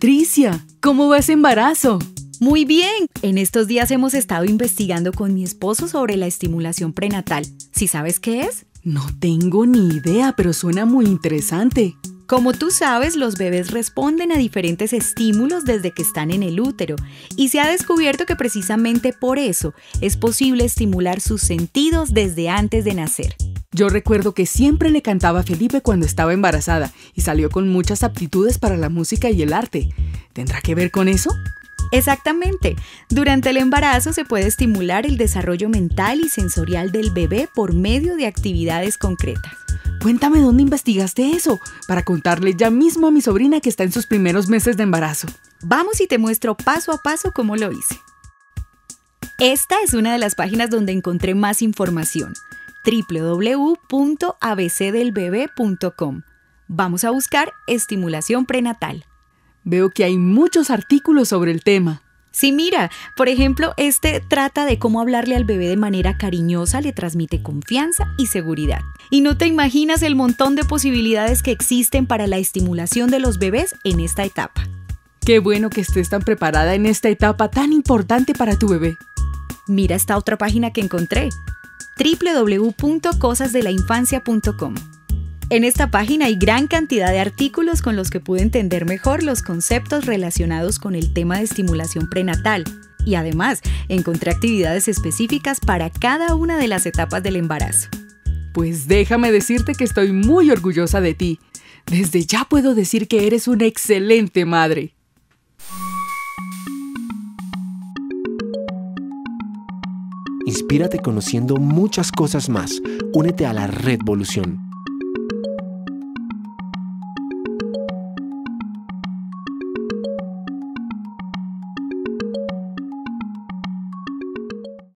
Patricia, ¿cómo va ese embarazo? Muy bien. En estos días hemos estado investigando con mi esposo sobre la estimulación prenatal. ¿Sí sabes qué es? No tengo ni idea, pero suena muy interesante. Como tú sabes, los bebés responden a diferentes estímulos desde que están en el útero y se ha descubierto que precisamente por eso es posible estimular sus sentidos desde antes de nacer. Yo recuerdo que siempre le cantaba a Felipe cuando estaba embarazada y salió con muchas aptitudes para la música y el arte. ¿Tendrá que ver con eso? Exactamente. Durante el embarazo se puede estimular el desarrollo mental y sensorial del bebé por medio de actividades concretas. Cuéntame dónde investigaste eso, para contarle ya mismo a mi sobrina que está en sus primeros meses de embarazo. Vamos y te muestro paso a paso cómo lo hice. Esta es una de las páginas donde encontré más información www.abcdelbebé.com. Vamos a buscar estimulación prenatal. Veo que hay muchos artículos sobre el tema. Sí, mira, por ejemplo, este trata de cómo hablarle al bebé de manera cariñosa le transmite confianza y seguridad. Y no te imaginas el montón de posibilidades que existen para la estimulación de los bebés en esta etapa. Qué bueno que estés tan preparada en esta etapa tan importante para tu bebé. Mira esta otra página que encontré, www.cosasdelainfancia.com. En esta página hay gran cantidad de artículos con los que pude entender mejor los conceptos relacionados con el tema de estimulación prenatal. Y además, encontré actividades específicas para cada una de las etapas del embarazo. Pues déjame decirte que estoy muy orgullosa de ti. Desde ya puedo decir que eres una excelente madre. Inspírate conociendo muchas cosas más. Únete a la Red Volución.